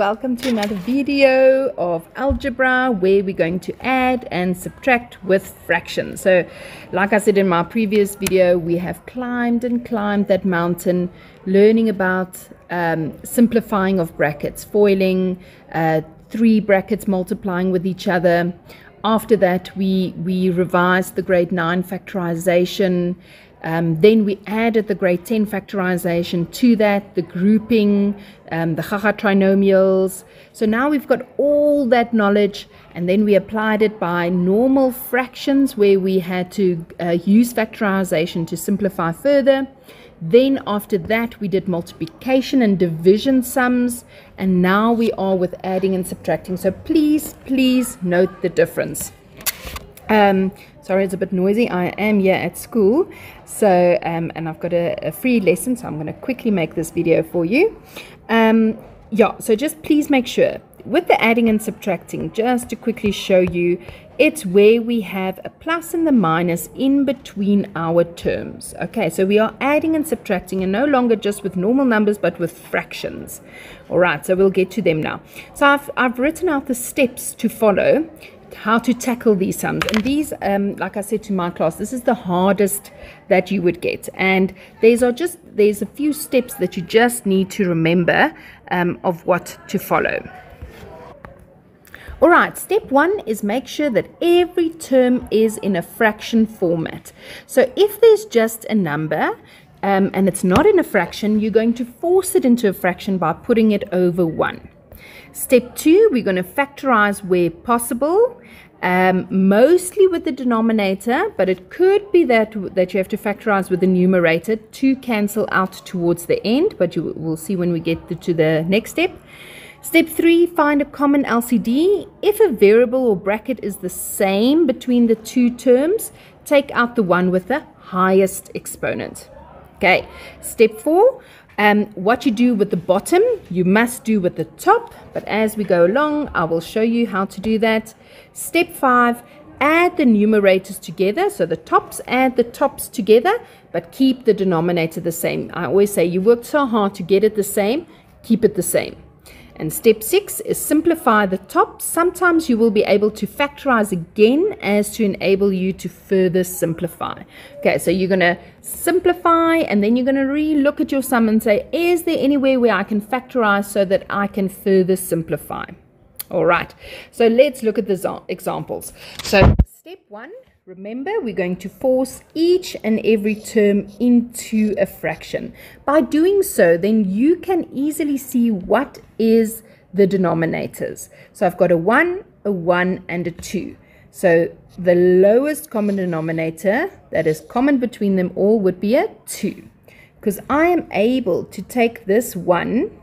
welcome to another video of algebra where we're going to add and subtract with fractions so like I said in my previous video we have climbed and climbed that mountain learning about um, simplifying of brackets foiling uh, three brackets multiplying with each other. After that we we revised the grade 9 factorization um, then we added the grade 10 factorization to that, the grouping, um, the Chacha trinomials. So now we've got all that knowledge and then we applied it by normal fractions where we had to uh, use factorization to simplify further. Then after that we did multiplication and division sums and now we are with adding and subtracting. So please, please note the difference. Um, sorry, it's a bit noisy. I am here at school, so um, and I've got a, a, free lesson, so I'm going to quickly make this video for you. Um, yeah, so just please make sure with the adding and subtracting, just to quickly show you, it's where we have a plus and the minus in between our terms. Okay, so we are adding and subtracting and no longer just with normal numbers, but with fractions. All right, so we'll get to them now. So I've, I've written out the steps to follow how to tackle these sums. And these, um, like I said to my class, this is the hardest that you would get. And these are just, there's a few steps that you just need to remember um, of what to follow. All right, step one is make sure that every term is in a fraction format. So if there's just a number, um, and it's not in a fraction, you're going to force it into a fraction by putting it over 1. Step two, we're going to factorize where possible, um, mostly with the denominator, but it could be that, that you have to factorize with the numerator to cancel out towards the end, but you will see when we get to the next step. Step three, find a common LCD. If a variable or bracket is the same between the two terms, take out the one with the highest exponent. Okay, step four, um, what you do with the bottom, you must do with the top, but as we go along, I will show you how to do that. Step five, add the numerators together. So the tops, add the tops together, but keep the denominator the same. I always say you worked so hard to get it the same, keep it the same. And step six is simplify the top. Sometimes you will be able to factorize again as to enable you to further simplify. Okay, so you're going to simplify and then you're going to re-look at your sum and say, is there anywhere where I can factorize so that I can further simplify? All right, so let's look at the examples. So step one, Remember, we're going to force each and every term into a fraction. By doing so, then you can easily see what is the denominators. So I've got a 1, a 1, and a 2. So the lowest common denominator that is common between them all would be a 2. Because I am able to take this 1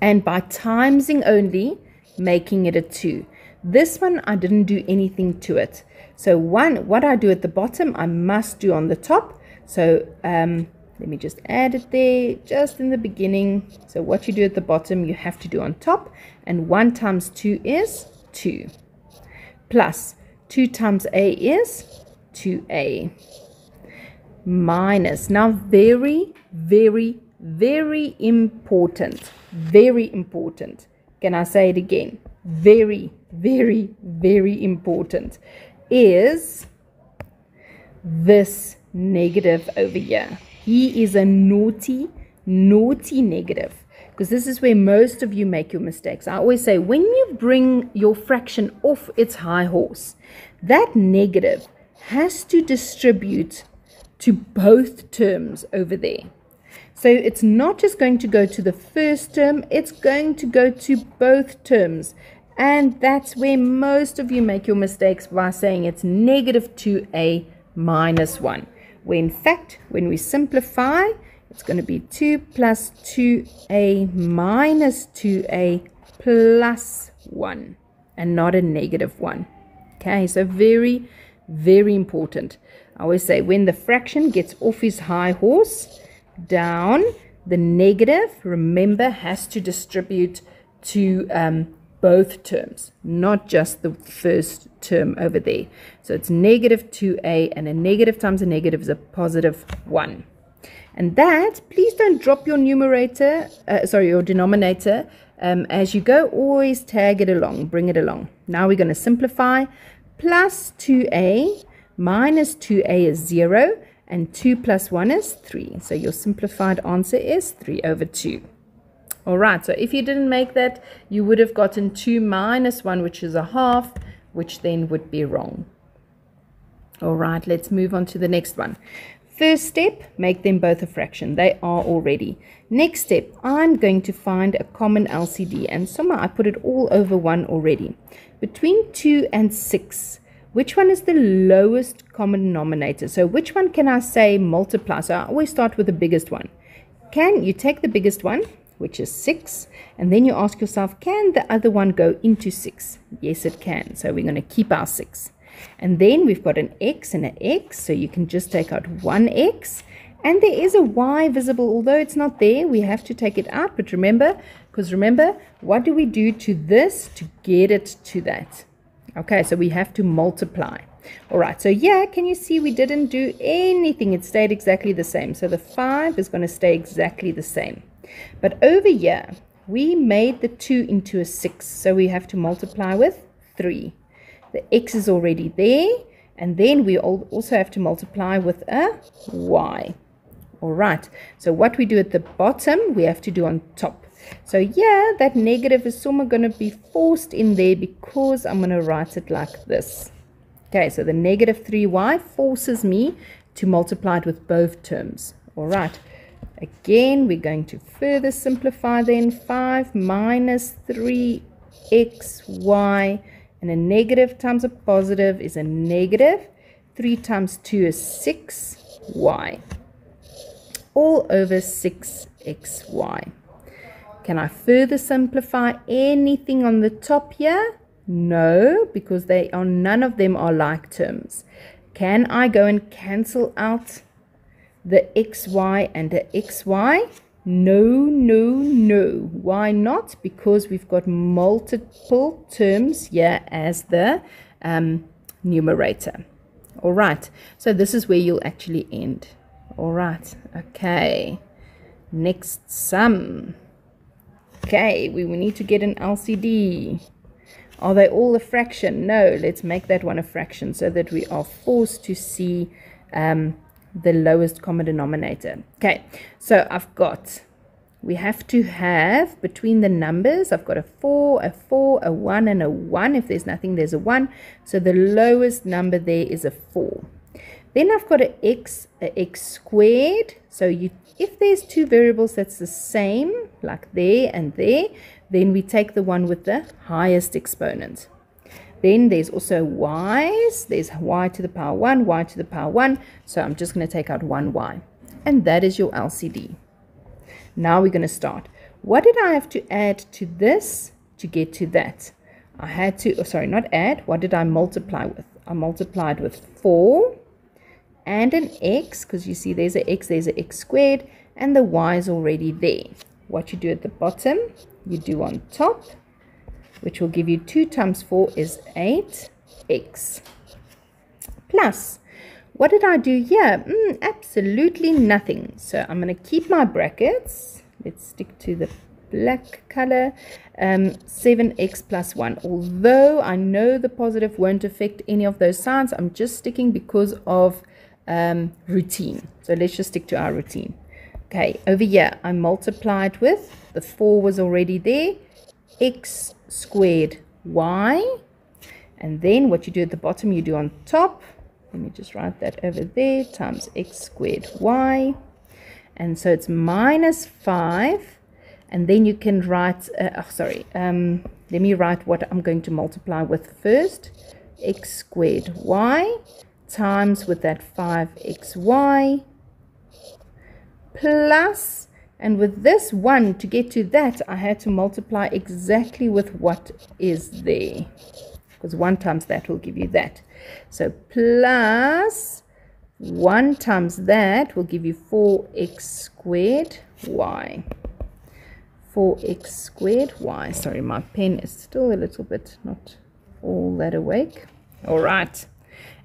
and by timesing only, making it a 2. This one, I didn't do anything to it. So one, what I do at the bottom, I must do on the top. So um, let me just add it there just in the beginning. So what you do at the bottom, you have to do on top. And 1 times 2 is 2. Plus 2 times a is 2a. Minus. Now very, very, very important. Very important. Can I say it again? Very, very, very important is this negative over here. He is a naughty, naughty negative because this is where most of you make your mistakes. I always say when you bring your fraction off its high horse, that negative has to distribute to both terms over there. So it's not just going to go to the first term, it's going to go to both terms. And that's where most of you make your mistakes by saying it's negative 2a minus 1. Where in fact, when we simplify, it's going to be 2 plus 2a minus 2a plus 1 and not a negative 1. Okay, so very, very important. I always say when the fraction gets off his high horse, down, the negative, remember, has to distribute to um, both terms, not just the first term over there. So it's negative 2a, and a negative times a negative is a positive 1. And that, please don't drop your numerator, uh, sorry, your denominator um, as you go, always tag it along, bring it along. Now we're going to simplify. Plus 2a minus 2a is 0 and 2 plus 1 is 3. So your simplified answer is 3 over 2. Alright, so if you didn't make that, you would have gotten 2 minus 1, which is a half, which then would be wrong. Alright, let's move on to the next one. First step, make them both a fraction. They are already. Next step, I'm going to find a common LCD. And somehow I put it all over 1 already. Between 2 and 6, which one is the lowest common denominator? So which one can I say multiply? So I always start with the biggest one. Can you take the biggest one, which is 6, and then you ask yourself, can the other one go into 6? Yes, it can. So we're going to keep our 6. And then we've got an x and an x, so you can just take out one x. And there is a y visible, although it's not there, we have to take it out. But remember, because remember, what do we do to this to get it to that? Okay, so we have to multiply. All right, so yeah, can you see we didn't do anything? It stayed exactly the same. So the 5 is going to stay exactly the same. But over here, we made the 2 into a 6. So we have to multiply with 3 the x is already there and then we also have to multiply with a y. All right. So what we do at the bottom we have to do on top. So yeah that negative is somewhere going to be forced in there because I'm going to write it like this. Okay so the negative 3y forces me to multiply it with both terms. All right again we're going to further simplify then 5 minus 3xy and a negative times a positive is a negative. 3 times 2 is 6y. All over 6xy. Can I further simplify anything on the top here? No, because they are none of them are like terms. Can I go and cancel out the xy and the xy? No, no, no. Why not? Because we've got multiple terms here as the um, numerator. All right. So this is where you'll actually end. All right. Okay. Next sum. Okay, we, we need to get an LCD. Are they all a fraction? No, let's make that one a fraction so that we are forced to see um, the lowest common denominator. Okay, so I've got, we have to have between the numbers, I've got a 4, a 4, a 1, and a 1. If there's nothing, there's a 1. So the lowest number there is a 4. Then I've got an x, an x squared. So you, if there's two variables that's the same, like there and there, then we take the one with the highest exponent. Then there's also y's. There's y to the power 1, y to the power 1. So I'm just going to take out 1y. And that is your LCD. Now we're going to start. What did I have to add to this to get to that? I had to, oh, sorry, not add. What did I multiply with? I multiplied with 4 and an x, because you see there's an x, there's an x squared, and the y is already there. What you do at the bottom, you do on top, which will give you 2 times 4 is 8x. Plus, what did I do here? Mm, absolutely nothing. So I'm going to keep my brackets. Let's stick to the black color. Um, 7x plus 1. Although I know the positive won't affect any of those signs, I'm just sticking because of um, routine. So let's just stick to our routine. Okay, over here I multiplied with, the 4 was already there, x squared y. And then what you do at the bottom, you do on top. Let me just write that over there, times x squared y. And so it's minus 5. And then you can write, uh, oh, sorry, um, let me write what I'm going to multiply with first. x squared y times with that 5xy plus and with this 1, to get to that, I had to multiply exactly with what is there. Because 1 times that will give you that. So plus 1 times that will give you 4x squared y. 4x squared y. Sorry, my pen is still a little bit not all that awake. All right.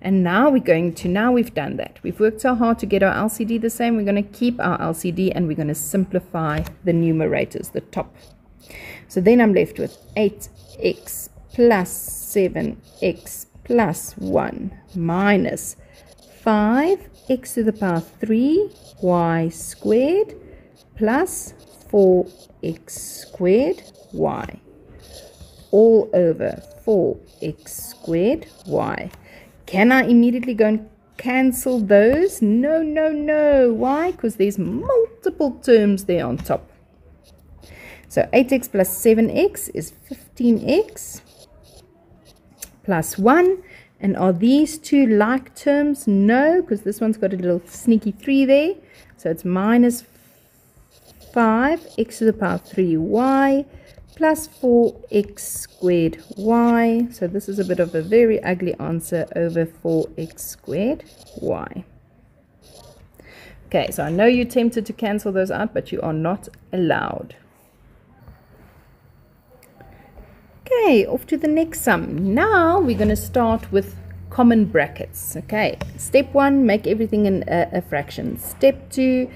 And now we're going to, now we've done that. We've worked so hard to get our LCD the same. We're going to keep our LCD and we're going to simplify the numerators, the top. So then I'm left with 8x plus 7x plus 1 minus 5x to the power 3 y squared plus 4x squared y all over 4x squared y. Can I immediately go and cancel those? No, no, no. Why? Because there's multiple terms there on top. So 8x plus 7x is 15x plus 1. And are these two like terms? No, because this one's got a little sneaky 3 there. So it's minus 5x to the power 3y plus 4x squared y. So this is a bit of a very ugly answer over 4x squared y. Okay, so I know you're tempted to cancel those out, but you are not allowed. Okay, off to the next sum. Now we're going to start with common brackets. Okay, step one, make everything in a, a fraction. Step two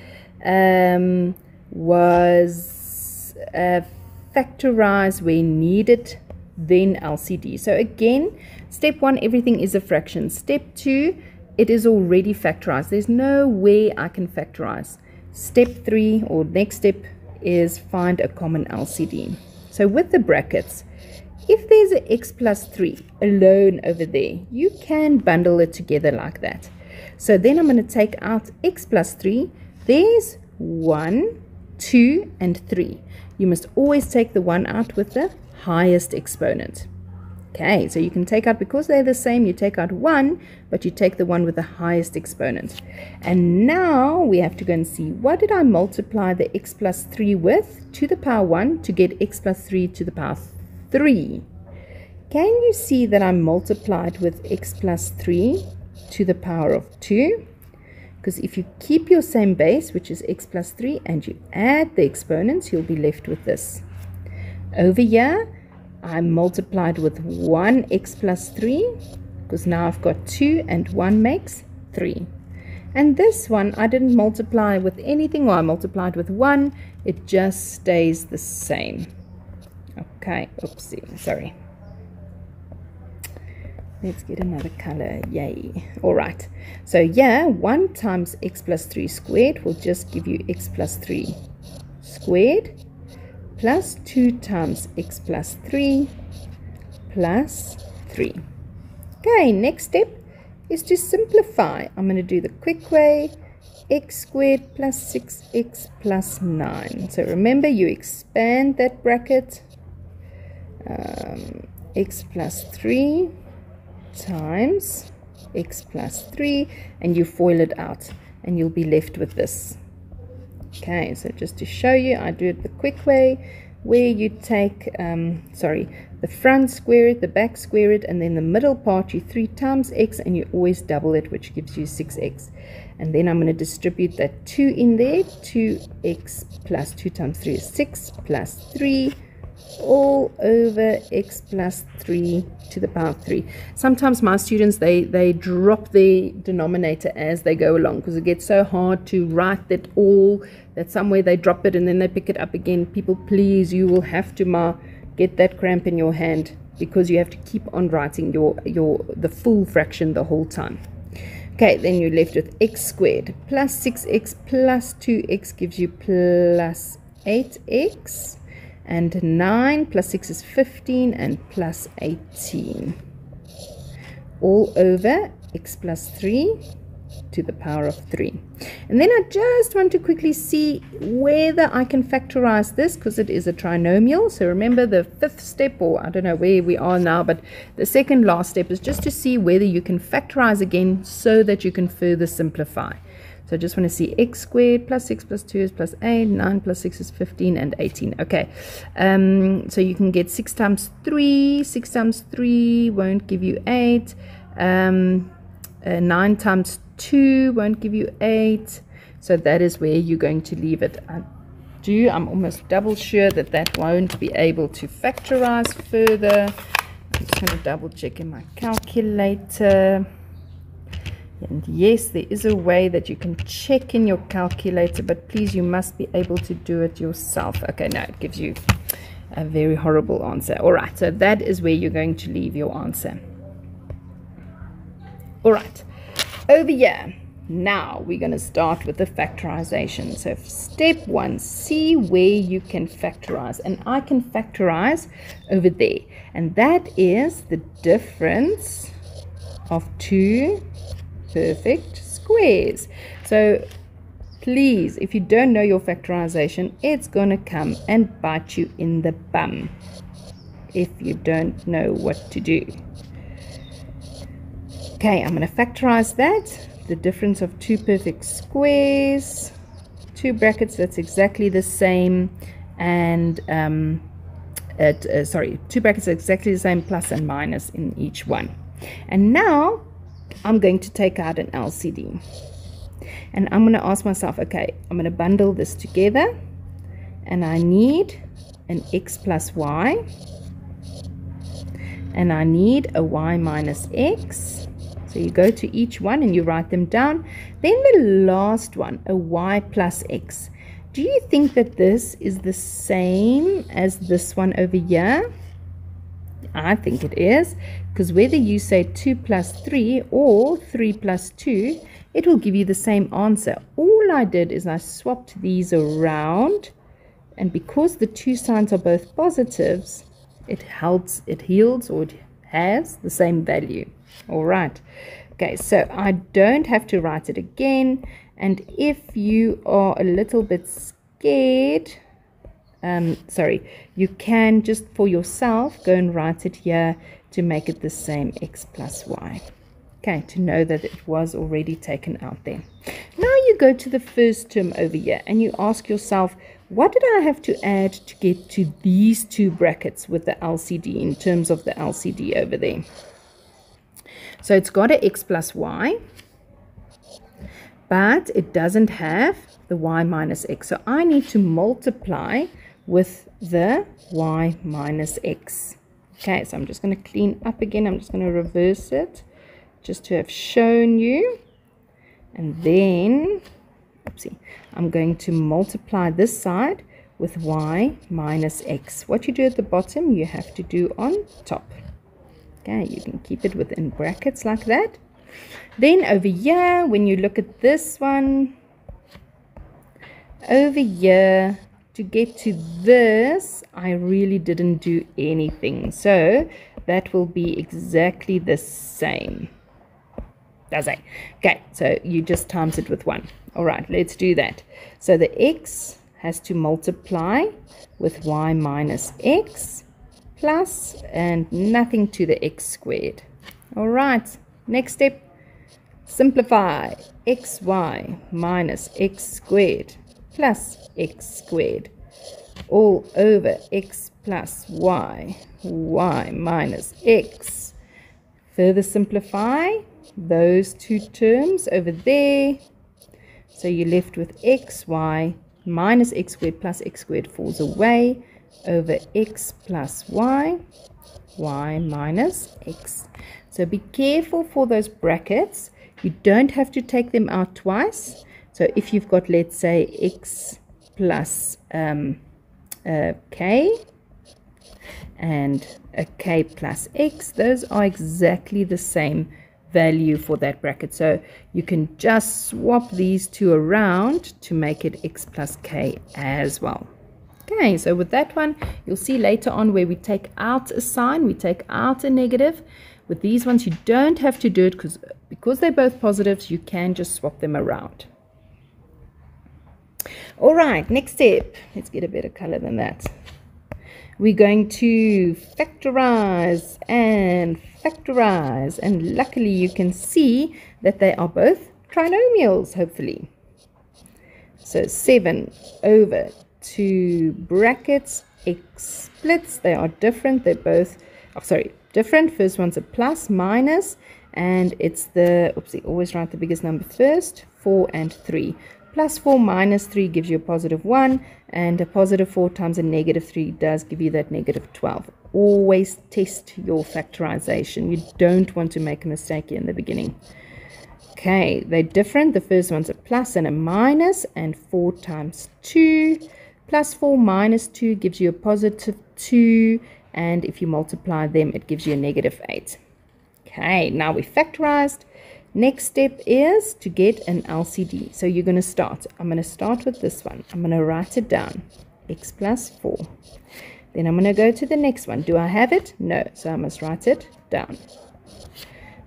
um, was uh, factorize where needed, then LCD. So again, step one, everything is a fraction. Step two, it is already factorized. There's no way I can factorize. Step three, or next step, is find a common LCD. So with the brackets, if there's an x plus 3 alone over there, you can bundle it together like that. So then I'm going to take out x plus 3. There's 1, 2, and 3. You must always take the 1 out with the highest exponent. Okay, so you can take out, because they're the same, you take out 1, but you take the one with the highest exponent. And now we have to go and see, what did I multiply the x plus 3 with to the power 1 to get x plus 3 to the power 3. Can you see that I multiplied with x plus 3 to the power of 2? Because if you keep your same base, which is x plus 3, and you add the exponents, you'll be left with this. Over here, I multiplied with 1x plus 3, because now I've got 2 and 1 makes 3. And this one, I didn't multiply with anything, or I multiplied with 1. It just stays the same. Okay, oopsie, sorry. Let's get another color, yay. All right, so yeah, 1 times x plus 3 squared will just give you x plus 3 squared plus 2 times x plus 3 plus 3. Okay, next step is to simplify. I'm going to do the quick way x squared plus 6x plus 9. So remember you expand that bracket um, x plus 3 times x plus 3 and you FOIL it out and you'll be left with this. Okay so just to show you I do it the quick way where you take um, sorry the front square it the back square it and then the middle part you 3 times x and you always double it which gives you 6x and then I'm going to distribute that 2 in there 2x plus 2 times 3 is 6 plus 3 all over x plus 3 to the power 3. Sometimes my students, they, they drop the denominator as they go along because it gets so hard to write that all, that somewhere they drop it and then they pick it up again. People, please, you will have to ma get that cramp in your hand because you have to keep on writing your, your the full fraction the whole time. Okay, then you're left with x squared plus 6x plus 2x gives you plus 8x and 9 plus 6 is 15 and plus 18 all over x plus 3 to the power of 3 and then I just want to quickly see whether I can factorize this because it is a trinomial. So remember the fifth step or I don't know where we are now but the second last step is just to see whether you can factorize again so that you can further simplify so I just want to see x squared plus 6 plus 2 is plus 8, 9 plus 6 is 15, and 18. Okay, um, so you can get 6 times 3. 6 times 3 won't give you 8. Um, uh, 9 times 2 won't give you 8. So that is where you're going to leave it. I do, I'm almost double sure that that won't be able to factorize further. I'm just going to double check in my calculator. And yes, there is a way that you can check in your calculator, but please, you must be able to do it yourself. Okay, now it gives you a very horrible answer. All right, so that is where you're going to leave your answer. All right, over here. Now we're going to start with the factorization. So step one, see where you can factorize. And I can factorize over there. And that is the difference of two perfect squares. So please, if you don't know your factorization, it's going to come and bite you in the bum if you don't know what to do. Okay, I'm going to factorize that the difference of two perfect squares two brackets that's exactly the same and um, at, uh, sorry two brackets exactly the same plus and minus in each one and now I'm going to take out an LCD and I'm going to ask myself okay I'm going to bundle this together and I need an x plus y and I need a y minus x so you go to each one and you write them down. Then the last one, a y plus x. Do you think that this is the same as this one over here? I think it is because whether you say 2 plus 3 or 3 plus 2, it will give you the same answer. All I did is I swapped these around and because the two signs are both positives, it helps, it yields or it has the same value. All right. Okay, so I don't have to write it again. And if you are a little bit scared, um, sorry, you can just for yourself go and write it here to make it the same x plus y. Okay, to know that it was already taken out there. Now you go to the first term over here and you ask yourself, what did I have to add to get to these two brackets with the LCD in terms of the LCD over there? So it's got an x plus y, but it doesn't have the y minus x. So I need to multiply with the y minus x. Okay, so I'm just going to clean up again. I'm just going to reverse it just to have shown you. And then, oopsie, I'm going to multiply this side with y minus x. What you do at the bottom, you have to do on top okay you can keep it within brackets like that then over here when you look at this one over here to get to this I really didn't do anything. So that will be exactly the same. Does it. Okay so you just times it with one. All right let's do that. So the x has to multiply with y minus x plus and nothing to the x squared. All right, next step, simplify xy minus x squared plus x squared all over x plus y, y minus x. Further simplify those two terms over there. So you're left with xy minus x squared plus x squared falls away over x plus y, y minus x. So be careful for those brackets. You don't have to take them out twice. So if you've got, let's say, x plus um, uh, k and a k plus x, those are exactly the same value for that bracket. So you can just swap these two around to make it x plus k as well. Okay, so with that one, you'll see later on where we take out a sign, we take out a negative. With these ones, you don't have to do it because because they're both positives, you can just swap them around. All right, next step. Let's get a better color than that. We're going to factorize and factorize. And luckily, you can see that they are both trinomials, hopefully. So 7 over two brackets x splits they are different they're both oh, sorry different first one's a plus minus and it's the oopsie always write the biggest number first 4 and 3 plus 4 minus 3 gives you a positive 1 and a positive 4 times a negative 3 does give you that negative 12 always test your factorization. You don't want to make a mistake in the beginning. Okay they're different. The first one's a plus and a minus and 4 times 2 Plus 4 minus 2 gives you a positive 2 and if you multiply them it gives you a negative 8 okay now we factorized next step is to get an LCD so you're going to start. I'm going to start with this one. I'm going to write it down. X plus 4 then I'm going to go to the next one. Do I have it? No. So I must write it down.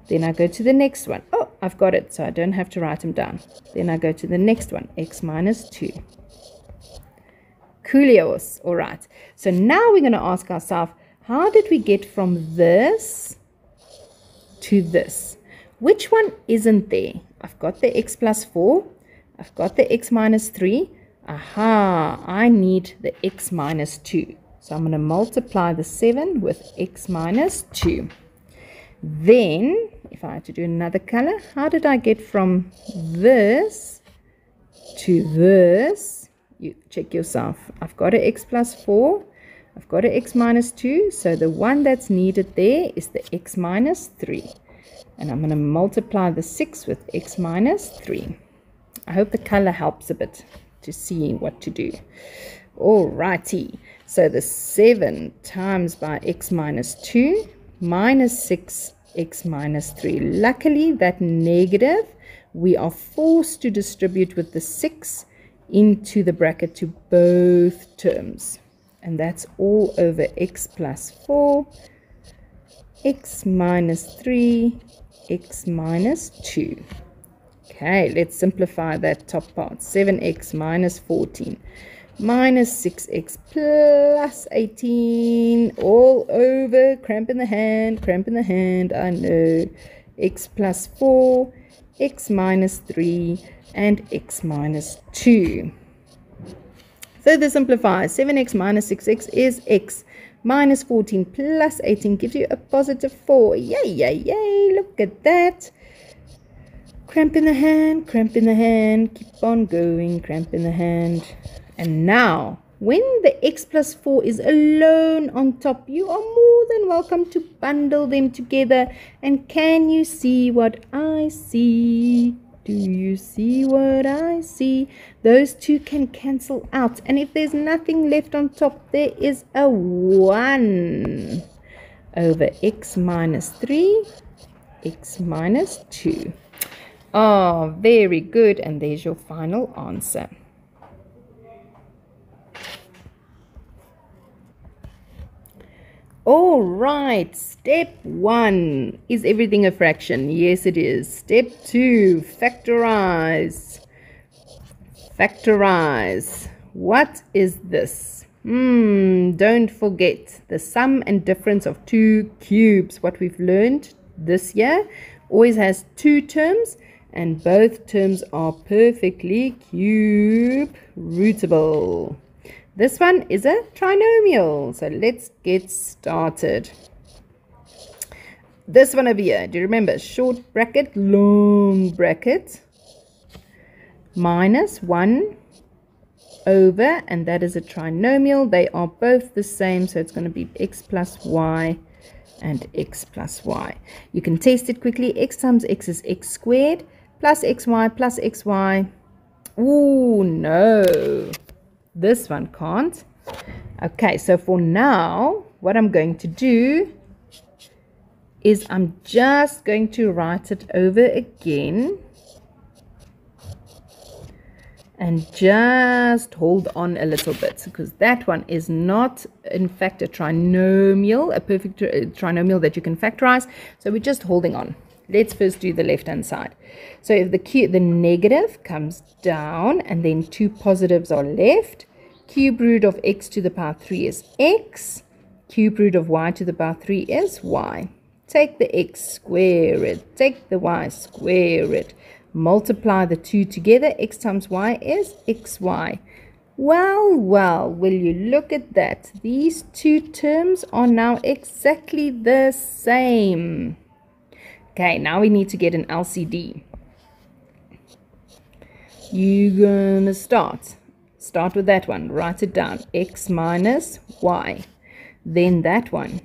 Then I go to the next one. Oh I've got it. So I don't have to write them down. Then I go to the next one. X minus 2 Coolios. All right. So now we're going to ask ourselves, how did we get from this to this? Which one isn't there? I've got the x plus 4. I've got the x minus 3. Aha, I need the x minus 2. So I'm going to multiply the 7 with x minus 2. Then, if I had to do another color, how did I get from this to this? you check yourself. I've got an x plus 4. I've got an x minus 2. So the one that's needed there is the x minus 3. And I'm going to multiply the 6 with x minus 3. I hope the color helps a bit to see what to do. Alrighty. So the 7 times by x minus 2 minus 6 x minus 3. Luckily, that negative we are forced to distribute with the 6 into the bracket to both terms. And that's all over x plus 4, x minus 3, x minus 2. Okay, let's simplify that top part. 7x minus 14 minus 6x plus 18 all over cramp in the hand cramp in the hand i know x plus 4 x minus 3 and x minus 2. so this simplifies 7x minus 6x is x minus 14 plus 18 gives you a positive 4. Yay, yay, yay, look at that. Cramp in the hand, cramp in the hand, keep on going, cramp in the hand. And now, when the x plus 4 is alone on top, you are more than welcome to bundle them together. And can you see what I see? Do you see what I see? Those two can cancel out. And if there's nothing left on top, there is a 1 over x minus 3, x minus 2. Oh, very good. And there's your final answer. All right, step one. Is everything a fraction? Yes, it is. Step two, factorize. Factorize. What is this? Hmm, don't forget the sum and difference of two cubes. What we've learned this year always has two terms and both terms are perfectly cube rootable. This one is a trinomial. So let's get started. This one over here, do you remember? Short bracket, long bracket, minus 1 over, and that is a trinomial. They are both the same, so it's going to be x plus y and x plus y. You can test it quickly. x times x is x squared plus xy plus xy. Ooh, no. This one can't. Okay, so for now, what I'm going to do is I'm just going to write it over again. And just hold on a little bit because that one is not, in fact, a trinomial, a perfect uh, trinomial that you can factorize. So we're just holding on. Let's first do the left-hand side. So if the, q, the negative comes down and then two positives are left, cube root of x to the power 3 is x. Cube root of y to the power 3 is y. Take the x, square it. Take the y, square it. Multiply the two together. x times y is xy. Well, well, will you look at that? These two terms are now exactly the same. Okay, now we need to get an LCD. You're gonna start. Start with that one. Write it down. x minus y. Then that one.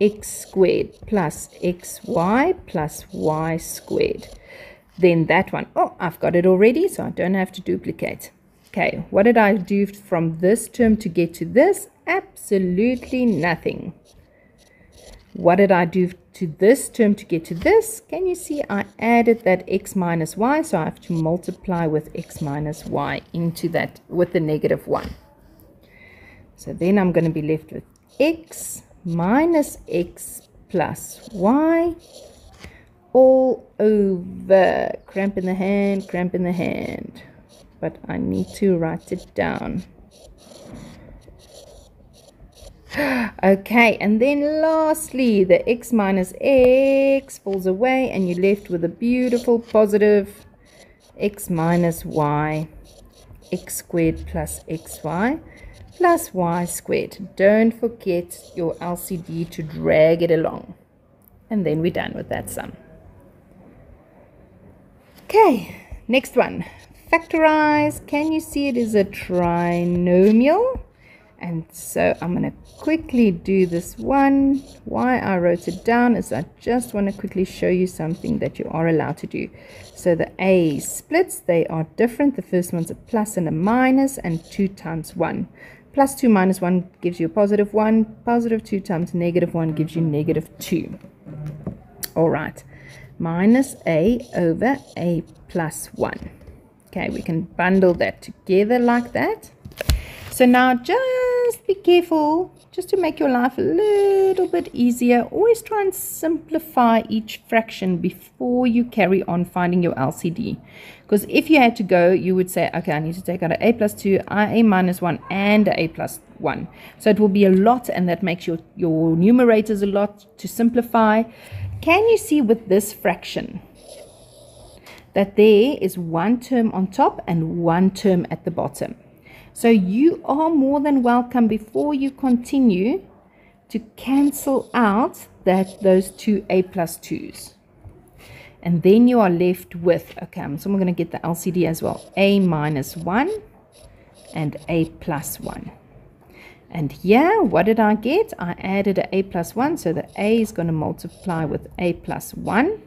x squared plus xy plus y squared. Then that one. Oh, I've got it already, so I don't have to duplicate. Okay, what did I do from this term to get to this? Absolutely nothing. What did I do to this term to get to this? Can you see I added that x minus y, so I have to multiply with x minus y into that with the negative 1. So then I'm going to be left with x minus x plus y all over. Cramp in the hand, cramp in the hand. But I need to write it down. okay, and then lastly, the x minus x falls away and you're left with a beautiful positive x minus y, x squared plus xy plus y squared. Don't forget your LCD to drag it along. And then we're done with that sum. Okay, next one. Factorize. Can you see it is a trinomial? and so I'm going to quickly do this one. Why I wrote it down is I just want to quickly show you something that you are allowed to do. So the A splits they are different. The first one's a plus and a minus and 2 times 1 plus 2 minus 1 gives you a positive 1 positive 2 times negative 1 gives you negative 2 all right minus A over A plus 1 okay we can bundle that together like that so now just be careful, just to make your life a little bit easier. Always try and simplify each fraction before you carry on finding your LCD. Because if you had to go, you would say, okay, I need to take out an a plus 2, a minus 1, and a plus 1. So it will be a lot, and that makes your, your numerators a lot to simplify. Can you see with this fraction that there is one term on top and one term at the bottom? So you are more than welcome before you continue to cancel out that those two A plus 2's. And then you are left with, okay, so I'm going to get the LCD as well. A minus 1 and A plus 1. And yeah, what did I get? I added a A plus 1, so the A is going to multiply with A plus 1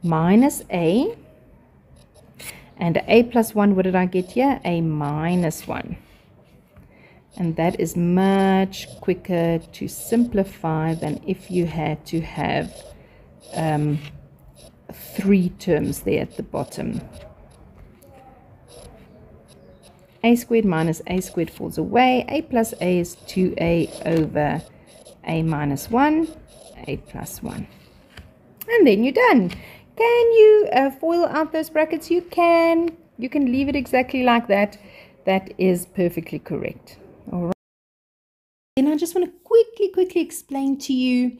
minus A and a plus 1, what did I get here? A minus 1. And that is much quicker to simplify than if you had to have um, three terms there at the bottom. A squared minus a squared falls away. a plus a is 2a over a minus 1, a plus 1. And then you're done. Can you uh, FOIL out those brackets? You can. You can leave it exactly like that. That is perfectly correct. All right. And I just want to quickly, quickly explain to you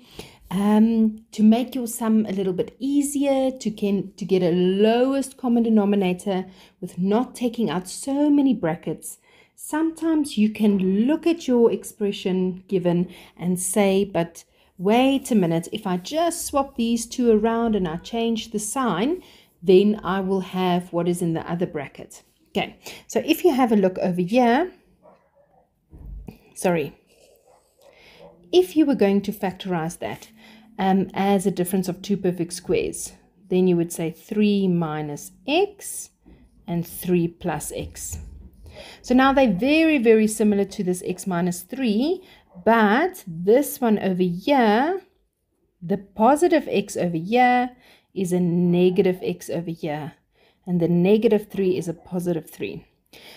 um, to make your sum a little bit easier, to, can, to get a lowest common denominator with not taking out so many brackets. Sometimes you can look at your expression given and say, but wait a minute, if I just swap these two around and I change the sign, then I will have what is in the other bracket. Okay, so if you have a look over here, sorry, if you were going to factorize that um, as a difference of two perfect squares, then you would say 3 minus x and 3 plus x. So now they're very, very similar to this x minus 3, but this one over here, the positive x over here is a negative x over here. And the negative 3 is a positive 3.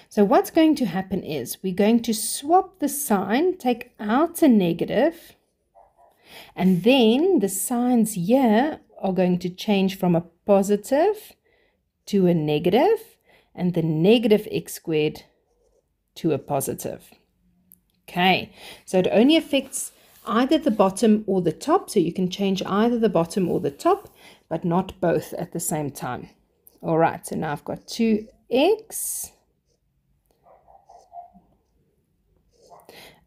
So what's going to happen is we're going to swap the sign, take out a negative, and then the signs here are going to change from a positive to a negative, and the negative x squared to a positive. Okay, so it only affects either the bottom or the top. So you can change either the bottom or the top, but not both at the same time. All right, so now I've got 2x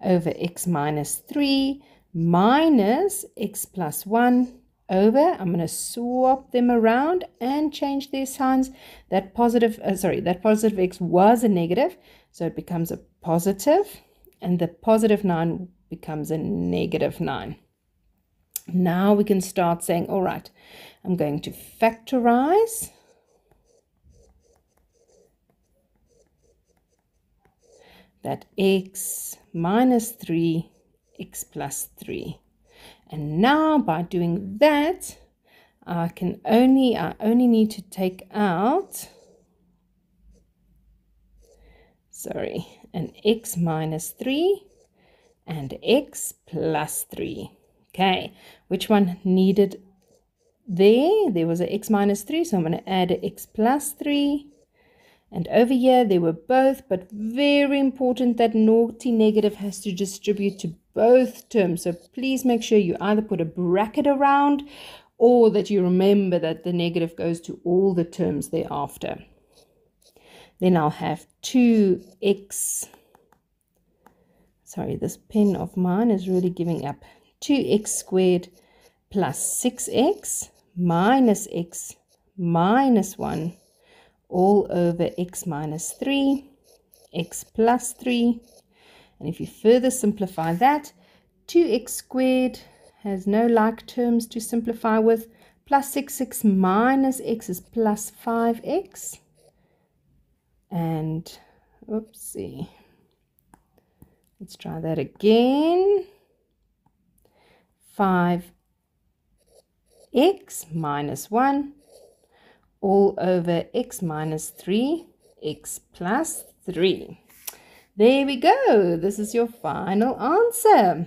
over x minus 3 minus x plus 1 over. I'm going to swap them around and change their signs. That positive, uh, sorry, that positive x was a negative, so it becomes a positive and the positive 9 becomes a negative 9. Now we can start saying, all right, I'm going to factorize. that x minus 3, x plus 3. And now by doing that, I can only, I only need to take out, sorry, an x minus 3 and x plus 3. Okay, which one needed there? There was an x minus 3, so I'm going to add an x plus 3. And over here, they were both, but very important that naughty negative has to distribute to both terms. So please make sure you either put a bracket around or that you remember that the negative goes to all the terms thereafter. Then I'll have 2x, sorry, this pen of mine is really giving up, 2x squared plus 6x minus x minus 1 all over x minus 3, x plus 3. And if you further simplify that, 2x squared has no like terms to simplify with. Plus 6x minus x is plus 5x. And, oopsie. Let's try that again. 5x minus 1 all over x minus 3, x plus 3. There we go. This is your final answer.